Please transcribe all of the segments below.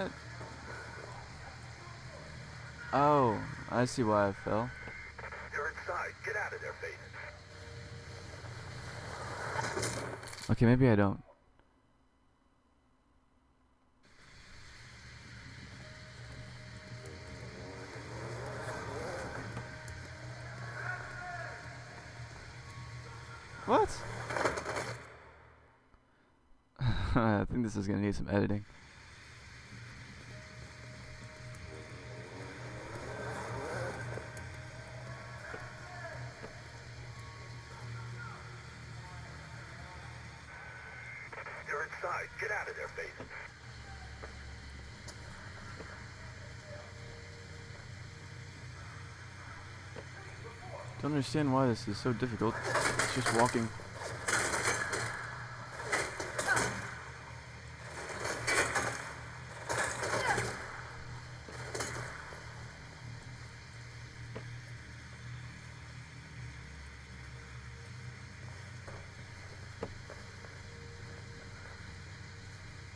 that? Oh, I see why I fell. You're inside. Get out of there, Faith. Okay, maybe I don't. What? I think this is gonna need some editing. Get out of there, Faith. Don't understand why this is so difficult. It's just walking.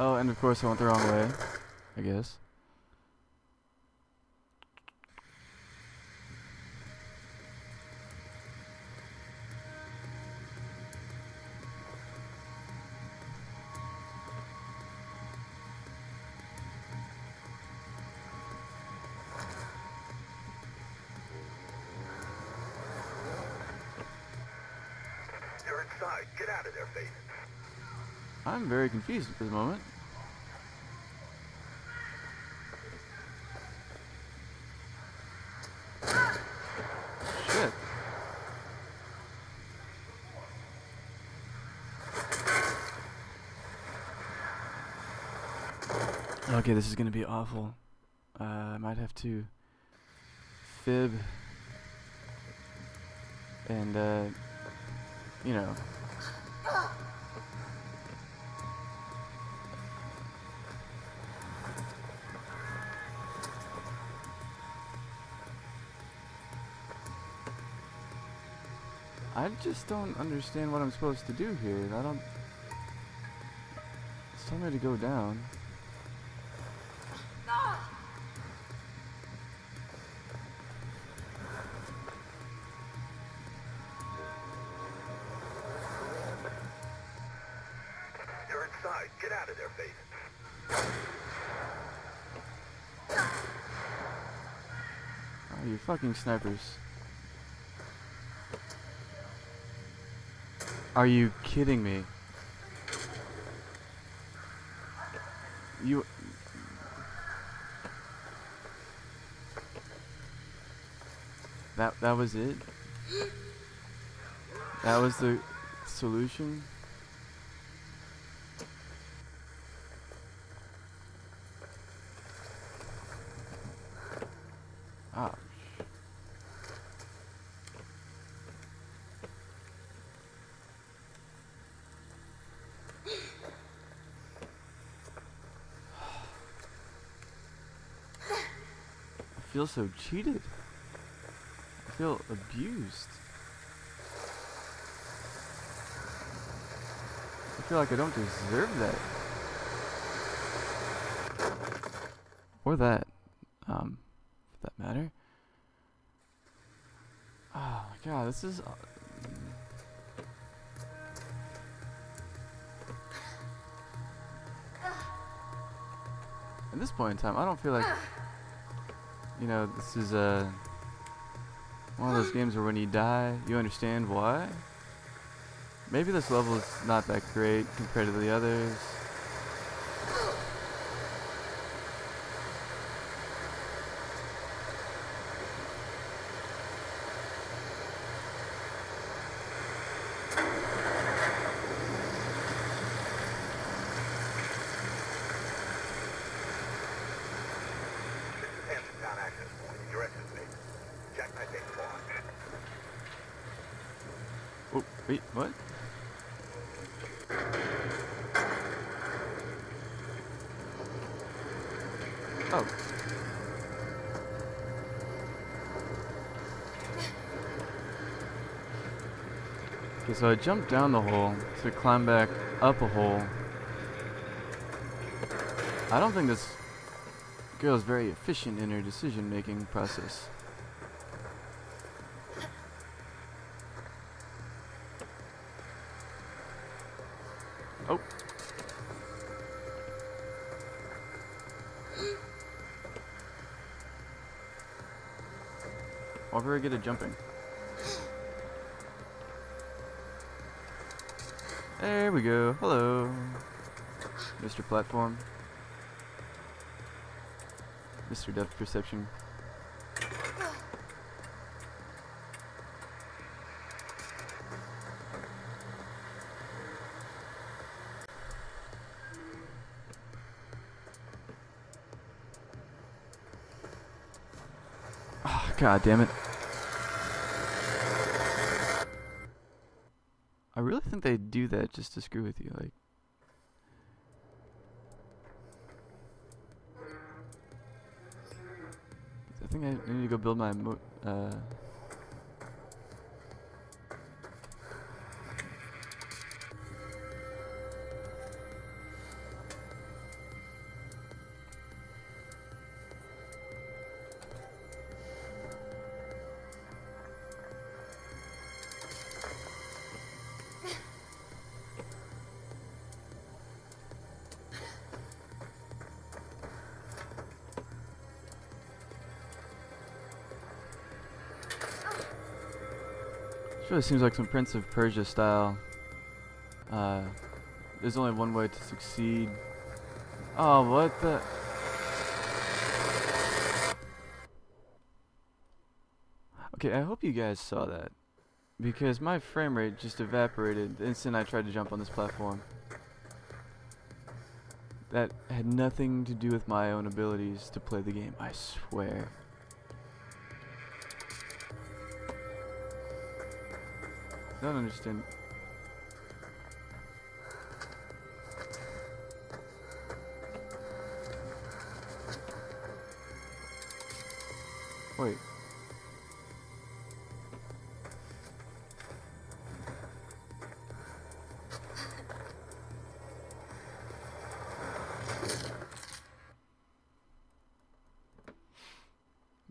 Oh, and of course I went the wrong way, I guess. You're inside. Get out of there, Faith. I'm very confused at this moment. Shit. Okay, this is gonna be awful. Uh, I might have to fib and, uh, you know, I just don't understand what I'm supposed to do here. I don't. It's telling me to go down. You're inside. Get out of there, Faith. Oh, you fucking snipers. Are you kidding me? You. That that was it. That was the solution. Feel so cheated. I feel abused. I feel like I don't deserve that. Or that, um, for that matter. Oh my god, this is. Uh, At this point in time, I don't feel like, you know, this is uh, one of those games where when you die, you understand why. Maybe this level is not that great compared to the others. Wait, what? Oh. Okay, so I jumped down the hole to climb back up a hole. I don't think this girl's very efficient in her decision-making process. Oh. Why very good at jumping. There we go. Hello. Mr. Platform. Mr. Depth Perception. God damn it. I really think they do that just to screw with you, like. I think I need to go build my mo- uh Sure, seems like some Prince of Persia style. Uh, there's only one way to succeed. Oh, what the? Okay, I hope you guys saw that. Because my frame rate just evaporated the instant I tried to jump on this platform. That had nothing to do with my own abilities to play the game, I swear. Don't understand. Wait.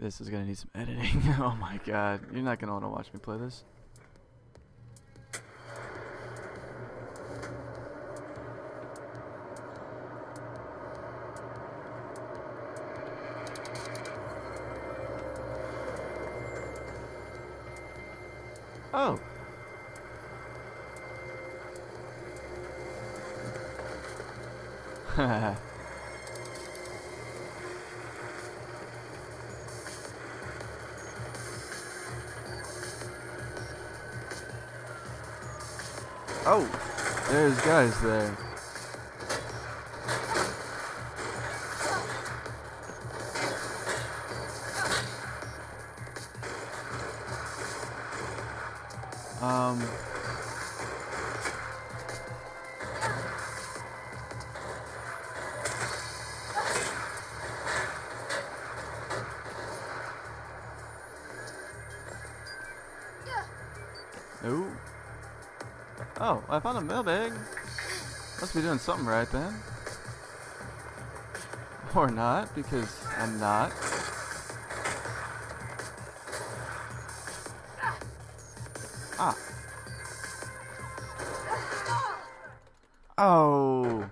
This is gonna need some editing. oh my god. You're not gonna wanna watch me play this. Oh. oh, there's guys there. Um. No. Oh, I found a mailbag. Must be doing something right then. Or not, because I'm not. Ah. Oh.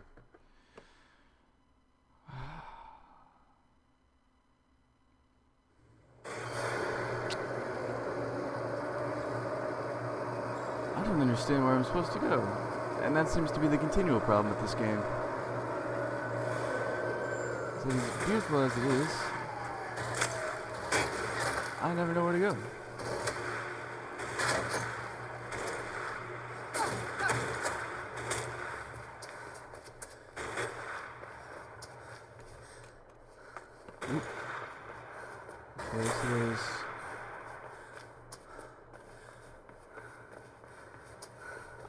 I don't understand where I'm supposed to go. And that seems to be the continual problem with this game. So as beautiful as it is, I never know where to go. There's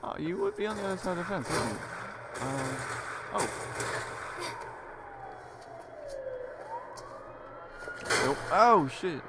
Oh, you would be on the other side of the fence, wouldn't you? Um, oh. Nope. Oh, shit.